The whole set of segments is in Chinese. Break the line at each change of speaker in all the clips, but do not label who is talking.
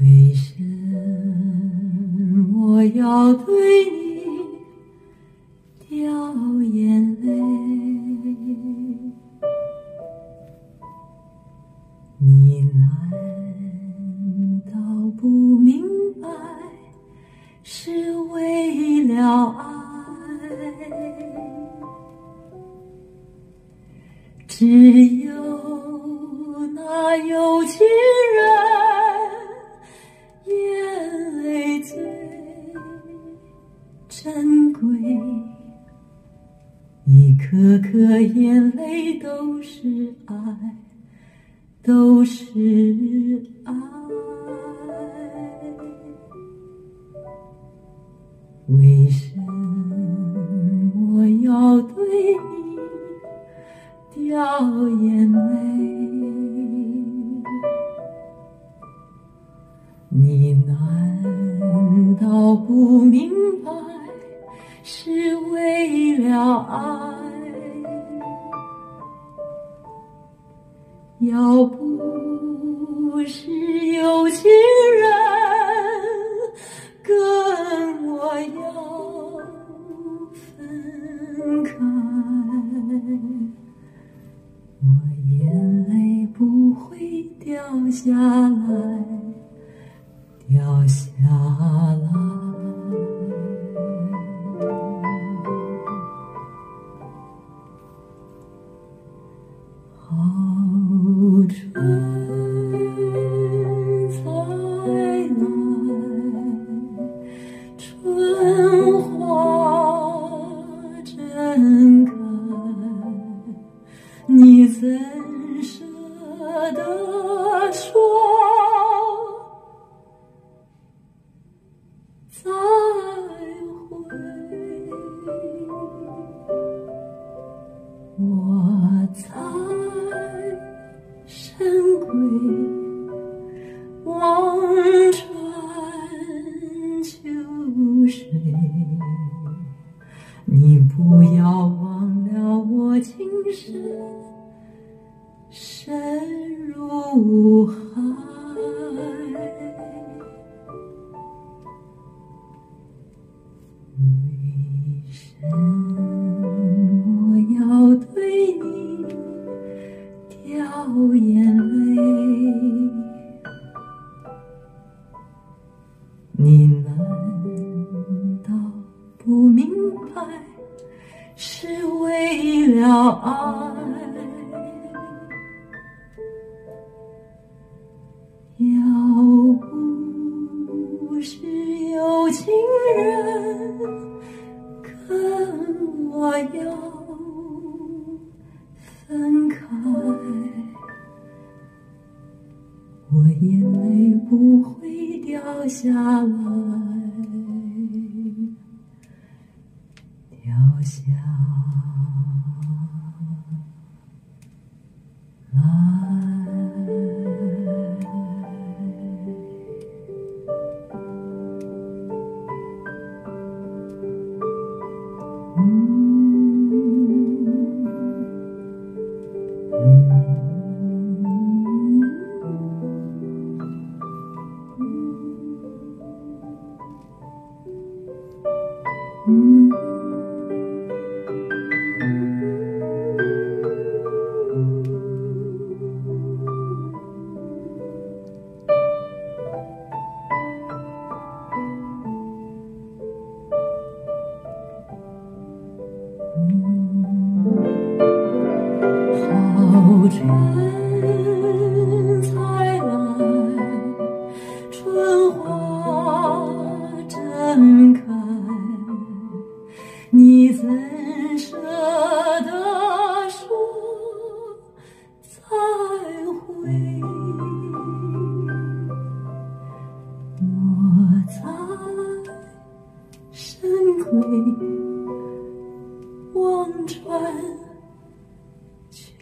为什么我要对你掉眼泪？你难道不明白，是为了爱？只有。有情人，眼泪最珍贵，一颗颗眼泪都是爱，都是爱。为什你难道不明白，是为了爱？要不是有情深闺望穿秋水，你不要忘了我情深深如海。为什要爱？要不是有情人跟我要分开，我眼泪不会掉下来，掉下来。我知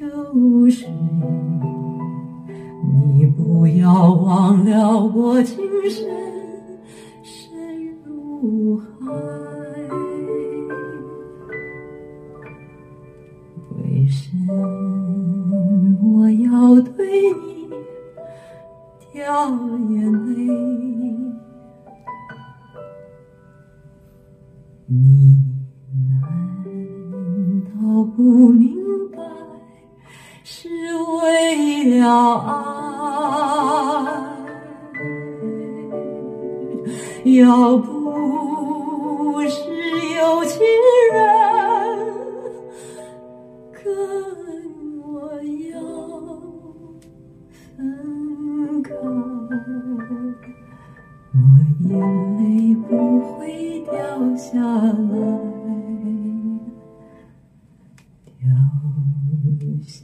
秋水，你不要忘了我情深深如海。为什我要对你掉眼泪？你。要不是有情人跟我要分开，我眼泪不会掉下来。掉下